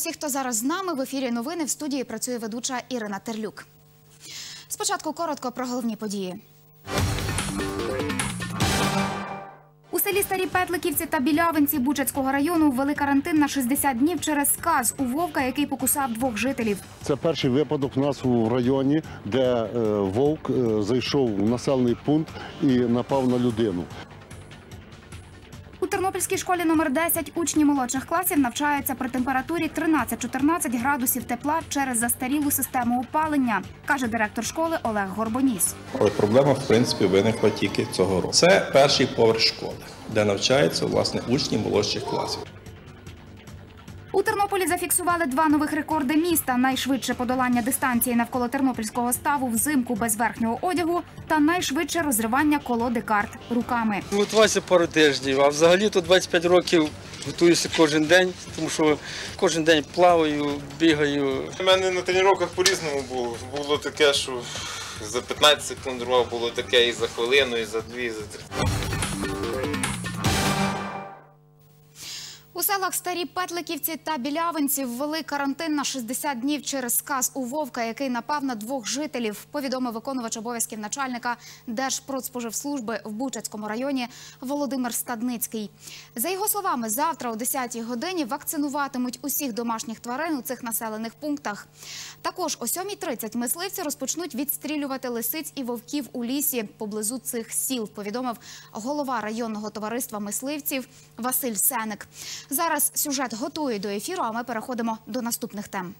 Усіх, хто зараз з нами. В ефірі новини в студії працює ведуча Ірина Терлюк. Спочатку коротко про головні події. У селі Старі Петликівці та Білявинці Бучацького району ввели карантин на 60 днів через сказ у вовка, який покусав двох жителів. Це перший випадок у нас у районі, де е, вовк е, зайшов в населений пункт і напав на людину. Тернопільській школі номер 10 учні молодших класів навчаються при температурі 13-14 градусів тепла через застарілу систему опалення, каже директор школи Олег Горбоніс. Але проблема, в принципі, виникла тільки цього року. Це перший поверх школи, де навчаються власне учні молодших класів. У Тернополі зафіксували два нових рекорди міста: найшвидше подолання дистанції навколо тернопільського ставу взимку без верхнього одягу та найшвидше розривання колоди карт руками. Готувався пару тижнів, а взагалі то 25 років готуюся кожен день, тому що кожен день плаваю, бігаю. У мене на тренуваннях по-різному було. Було таке, що за 15 секунд рвав, було таке і за хвилину, і за дві, і за три. У селах Старі Петликівці та Білявинці ввели карантин на 60 днів через сказ у вовка, який напав на двох жителів. Повідомив виконувач обов'язків начальника Держпродспоживслужби в Бучацькому районі Володимир Стадницький. За його словами, завтра о 10-й годині вакцинуватимуть усіх домашніх тварин у цих населених пунктах. Також о 7.30 мисливці розпочнуть відстрілювати лисиць і вовків у лісі поблизу цих сіл. Повідомив голова районного товариства мисливців Василь Сеник. Зараз сюжет готують до ефіру, а ми переходимо до наступних тем.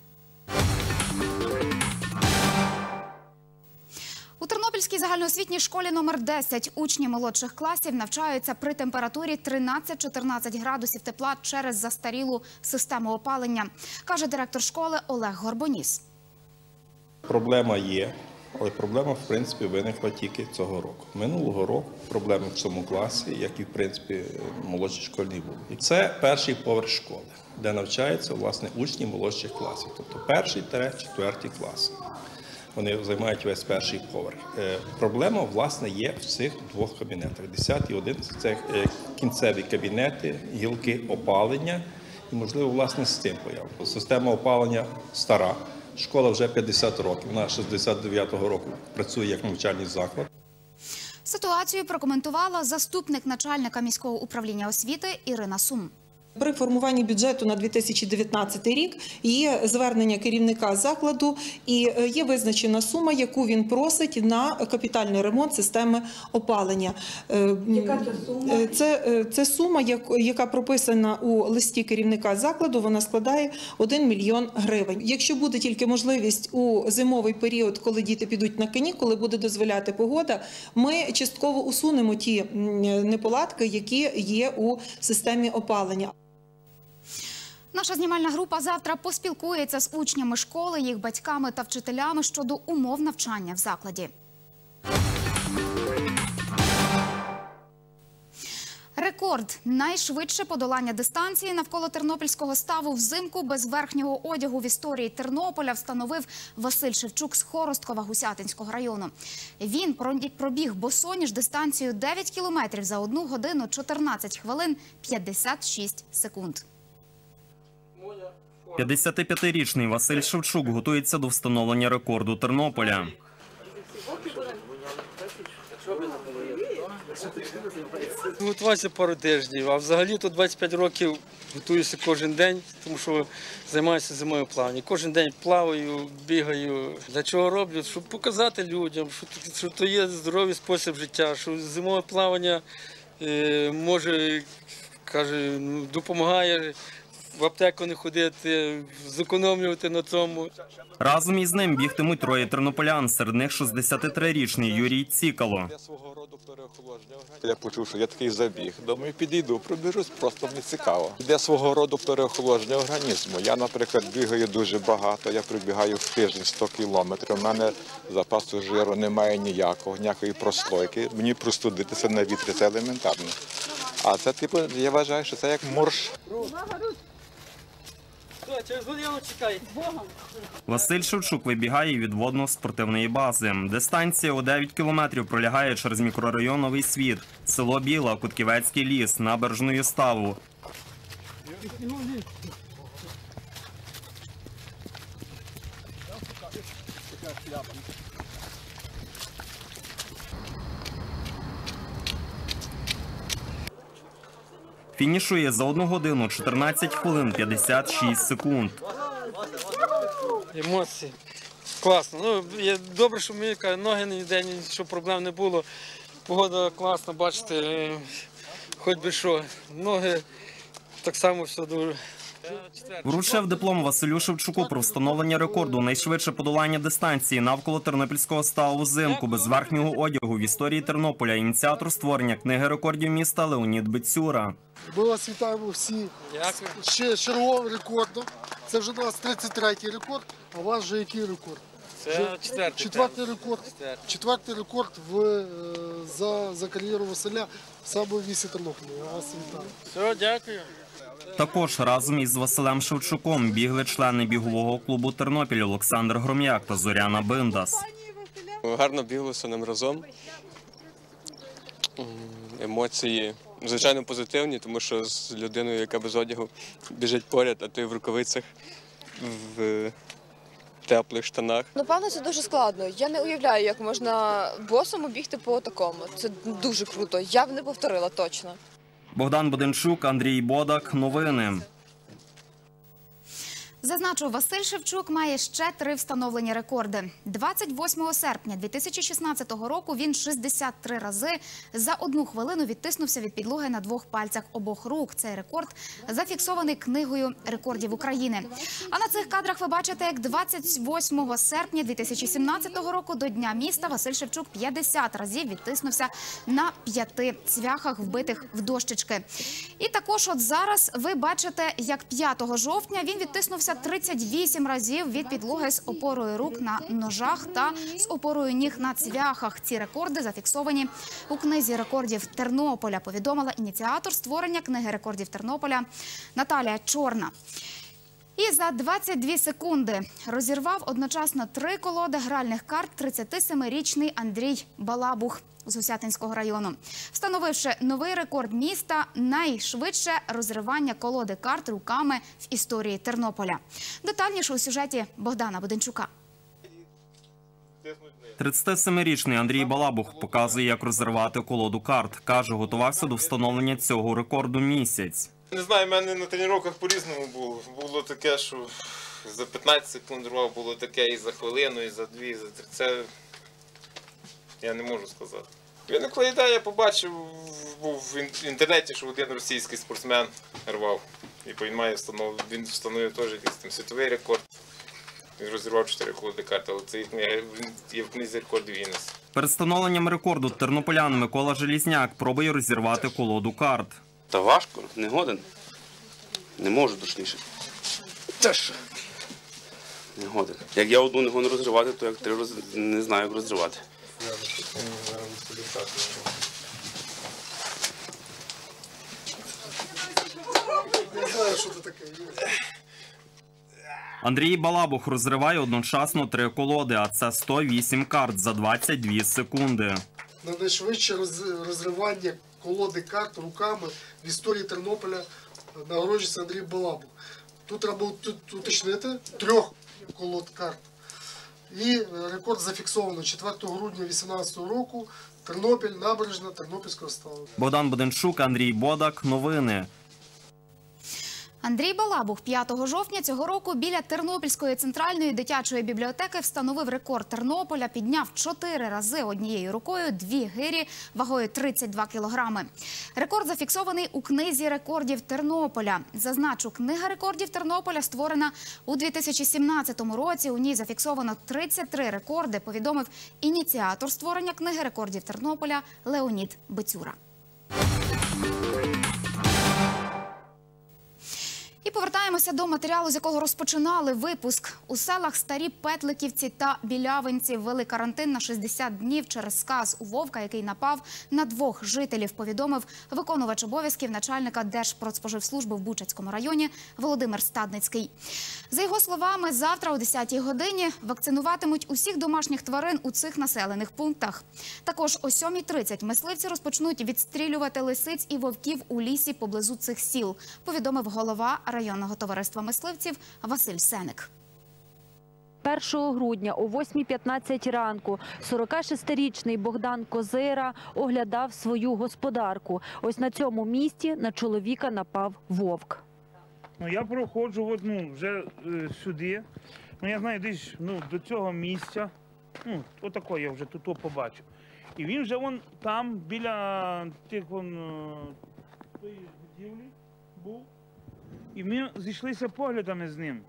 У Тернопільській загальноосвітній школі номер 10 учні молодших класів навчаються при температурі 13-14 градусів тепла через застарілу систему опалення, каже директор школи Олег Горбоніс. Проблема є, але проблема, в принципі, виникла тільки цього року. Минулого року проблеми в цьому класі, як і в принципі молодші школьні були. І це перший поверх школи, де навчаються власне учні молодших класів, тобто перший та четвертий класи. Вони займають весь перший поверх. Е, Проблема, власне, є в цих двох кабінетах. 10 і 11 – це е, кінцеві кабінети, гілки опалення і, можливо, власне, з цим появу. Система опалення стара. Школа вже 50 років. Вона з 69-го року працює як навчальний заклад. Ситуацію прокоментувала заступник начальника міського управління освіти Ірина Сум. При формуванні бюджету на 2019 рік є звернення керівника закладу і е, є визначена сума, яку він просить на капітальний ремонт системи опалення. Яка це сума? Це, е, це сума, яка прописана у листі керівника закладу. Вона складає 1 мільйон гривень. Якщо буде тільки можливість у зимовий період, коли діти підуть на канікули, буде дозволяти погода, ми частково усунемо ті неполадки, які є у системі опалення. Наша знімальна група завтра поспілкується з учнями школи, їх батьками та вчителями щодо умов навчання в закладі. Рекорд найшвидше подолання дистанції навколо тернопільського ставу взимку без верхнього одягу в історії Тернополя встановив Василь Шевчук з Хоросткова Гусятинського району. Він пробіг босоніж дистанцію 9 кілометрів за 1 годину 14 хвилин 56 секунд. 55-річний Василь Шевчук готується до встановлення рекорду Тернополя. Готувався пару тижнів, а взагалі то 25 років готуюся кожен день, тому що займаюся зимою плаванням. Кожен день плаваю, бігаю. Для чого роблю? Щоб показати людям, що, то є здоровий спосіб життя, що зимове плавання е, може, каже, ну, допомагає в аптеку не ходити, зекономлювати на цьому. Разом із ним бігтимуть троє тернополян. Серед них 63-річний Юрій Цікало. Свого роду переохолодження. Я почув, що я такий забіг. Думаю, підійду, пробіжусь, просто мені цікаво. Для свого роду переохолодження організму. Я, наприклад, бігаю дуже багато. Я прибігаю в тиждень 100 кілометрів. У мене запасу жиру немає ніякого, ніякої прослойки. Мені простудитися на вітрі це елементарно. А це, типу, я вважаю, що це як морж. Василь Шевчук вибігає від водно-спортивної бази. Дистанція у 9 кілометрів пролягає через мікрорайоновий світ, село Біла, Кутківецький ліс, набережною ставу. Фінішує за 1 годину 14 хвилин 56 секунд. Емоції. Класно. Ну, добре, що мені ноги ніде, ні- щоб проблем не було. Погода класна, бачите, е, хоч би що. Ноги так само все дуже. Вручив диплом Василю Шевчуку про встановлення рекорду найшвидше подолання дистанції навколо Тернопільського сталу взимку без верхнього одягу в історії Тернополя. Ініціатор створення книги рекордів міста Леонід Бицюра. Ми вас вітаємо всі. Ще черговим рекордом. Це вже у нас 33-й рекорд, а у вас вже який рекорд? Це четвертий. Четвертий рекорд. Четвертий. Четвертий рекорд в, е, за, за кар'єру Василя саме в вас вітаю. Все, дякую. Також разом із Василем Шевчуком бігли члени бігового клубу Тернопіль Олександр Гром'як та Зоряна Биндас. Гарно біглося нам разом. Емоції, звичайно, позитивні, тому що з людиною, яка без одягу біжить поряд, а ти в рукавицях, в теплих штанах. Напевно, це дуже складно. Я не уявляю, як можна босом бігти по такому. Це дуже круто. Я б не повторила точно. Богдан Буденчук, Андрій Бодак. Новини. Зазначу, Василь Шевчук має ще три встановлені рекорди. 28 серпня 2016 року він 63 рази за одну хвилину відтиснувся від підлоги на двох пальцях обох рук. Цей рекорд зафіксований книгою рекордів України. А на цих кадрах ви бачите, як 28 серпня 2017 року до Дня міста Василь Шевчук 50 разів відтиснувся на п'яти цвяхах, вбитих в дощечки. І також, от зараз ви бачите, як 5 жовтня він відтиснувся 38 разів від підлоги з опорою рук на ножах та з опорою ніг на цвяхах. Ці рекорди зафіксовані у книзі рекордів Тернополя. Повідомила ініціатор створення книги рекордів Тернополя Наталія Чорна. І за 22 секунди розірвав одночасно три колоди гральних карт 37-річний Андрій Балабух з Гусятинського району, встановивши новий рекорд міста найшвидше розривання колоди карт руками в історії Тернополя. Детальніше у сюжеті Богдана Буденчука. 37-річний Андрій Балабух показує, як розривати колоду карт. Каже, готувався до встановлення цього рекорду місяць. Не знаю, в мене на тренуваннях по-різному було. Було таке, що за 15 секунд рвав, було таке і за хвилину, і за дві, і за три. Це я не можу сказати. Виникла ідея, я побачив був в інтернеті, що один російський спортсмен рвав. І він має встанов... він встановив теж якийсь там світовий рекорд. Він розірвав 4 колоди карти, але це їх він є в книзі рекордів Гіннес. Перед встановленням рекорду тернополян Микола Желізняк пробує розірвати колоду карт. Та важко, не годен. Не можу точніше. Та що? Не годен. Як я одну не годен розривати, то як три роз... не знаю, як розривати. Я знаю, що це таке. Андрій Балабух розриває одночасно три колоди, а це 108 карт за 22 секунди. На найшвидше розривання колоди карт руками в історії Тернополя нагороджується Андрій Балабу. Тут треба ут- уточнити трьох колод карт. І е, рекорд зафіксовано 4 грудня 2018 року. Тернопіль, набережна Тернопільського ставу. Богдан Буденчук, Андрій Бодак. Новини. Андрій Балабух 5 жовтня цього року біля Тернопільської центральної дитячої бібліотеки встановив рекорд Тернополя, підняв чотири рази однією рукою дві гирі вагою 32 кілограми. Рекорд зафіксований у книзі рекордів Тернополя. Зазначу, книга рекордів Тернополя створена у 2017 році. У ній зафіксовано 33 рекорди. Повідомив ініціатор створення книги рекордів Тернополя Леонід Бицюра. І повертаємося до матеріалу, з якого розпочинали випуск. У селах Старі Петликівці та Білявинці ввели карантин на 60 днів через сказ у Вовка, який напав на двох жителів, повідомив виконувач обов'язків начальника Держпродспоживслужби в Бучацькому районі Володимир Стадницький. За його словами, завтра о 10-й годині вакцинуватимуть усіх домашніх тварин у цих населених пунктах. Також о 7.30 мисливці розпочнуть відстрілювати лисиць і вовків у лісі поблизу цих сіл, повідомив голова районного товариства мисливців Василь Сеник. 1 грудня о 8.15 ранку 46-річний Богдан Козира оглядав свою господарку. Ось на цьому місці на чоловіка напав вовк. Ну, я проходжу от, ну, вже е, сюди. Ну, я знаю, десь ну, до цього місця. Ну, отако я вже тут побачив. І він вже вон там, біля тих вон, е, тої будівлі був. І ми зійшлися поглядами з ним.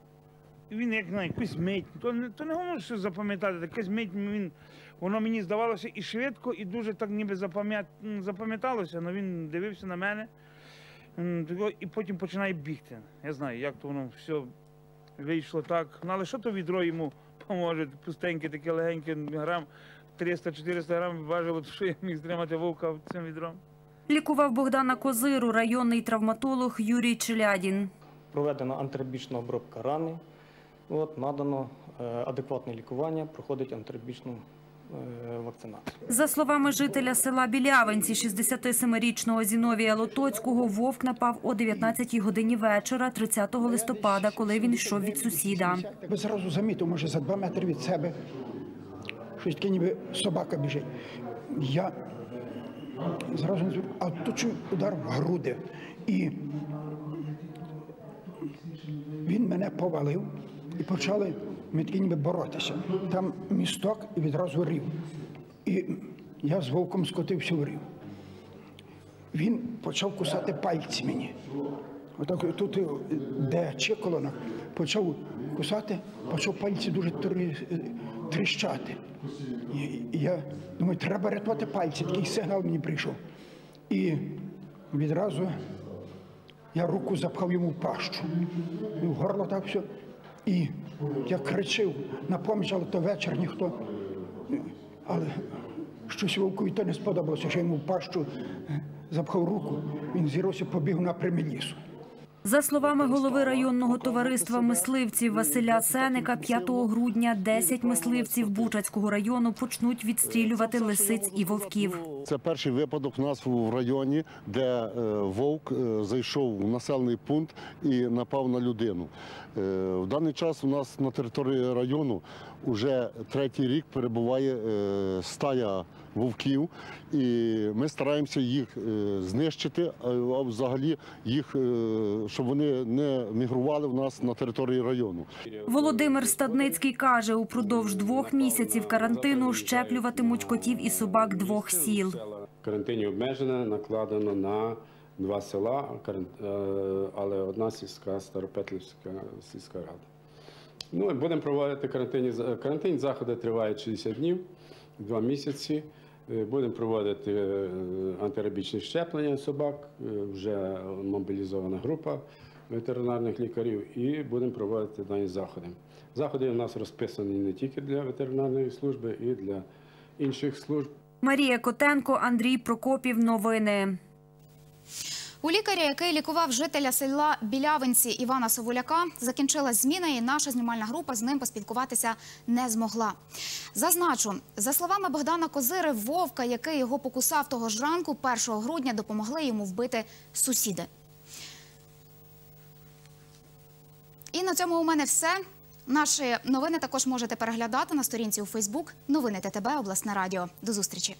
І він, як знаю, якусь мить, то не, то не можу що запам'ятати, якась мить він, воно мені здавалося і швидко, і дуже так ніби запам'ят, запам'яталося, але він дивився на мене. І потім починає бігти. Я знаю, як то воно все вийшло так. Ну, але що то відро йому поможе? Пустеньке, таке легеньке, грам 300-400 грам важило, що я міг стримати вовка цим відром. Лікував Богдана Козиру районний травматолог Юрій Челядін. Проведена антирабічна обробка рани. От, надано е, адекватне лікування, проходить антирабічну е, вакцинацію. За словами жителя села Білявинці, 67-річного Зіновія Лотоцького, вовк напав о 19 годині вечора, 30 листопада, коли він йшов від сусіда. Ви зразу замітив, може, за два метри від себе. Щось таке, ніби собака біжить. Я зразу не а тут удар в груди. І він мене повалив і почали ми такі ніби боротися. Там місток і відразу рів. І я з вовком скотився в рів. Він почав кусати пальці мені. Отак тут, де чеколона, почав кусати, почав пальці дуже тріщати. І я думаю, треба рятувати пальці, такий сигнал мені прийшов. І відразу я руку запхав йому в пащу, і в горло так все. І я кричив на поміч, але то вечір ніхто. Але щось вовкові то не сподобалося, що йому в пащу е, запхав руку, він зіровся, побіг напрямі лісу. За словами голови районного товариства мисливців Василя Сеника, 5 грудня 10 мисливців Бучацького району почнуть відстрілювати лисиць і вовків. Це перший випадок у нас в районі, де е, вовк е, зайшов в населений пункт і напав на людину. Е, В даний час у нас на території району вже третій рік перебуває стая вовків, і ми стараємося їх е, знищити, а взагалі їх, е, щоб вони не мігрували в нас на території району. Володимир Стадницький каже, упродовж двох місяців карантину щеплюватимуть котів і собак двох сіл. карантині обмежене накладено на два села, е, але одна сільська Старопетлівська сільська рада. Ну, і будемо проводити карантинні карантинні заходи тривають 60 днів, два місяці. Е, Будемо проводити е, антирабічні щеплення собак, е, вже мобілізована група ветеринарних лікарів, і будемо проводити дані заходи. Заходи у нас розписані не тільки для ветеринарної служби, і для інших служб. Марія Котенко, Андрій Прокопів. Новини. У лікаря, який лікував жителя села Білявинці Івана Совуляка, закінчилась зміна, і наша знімальна група з ним поспілкуватися не змогла. Зазначу, за словами Богдана Козири, вовка, який його покусав того ж ранку, 1 грудня допомогли йому вбити сусіди. І на цьому у мене все. Наші новини також можете переглядати на сторінці у Фейсбук. Новини ТТБ Обласне Радіо. До зустрічі.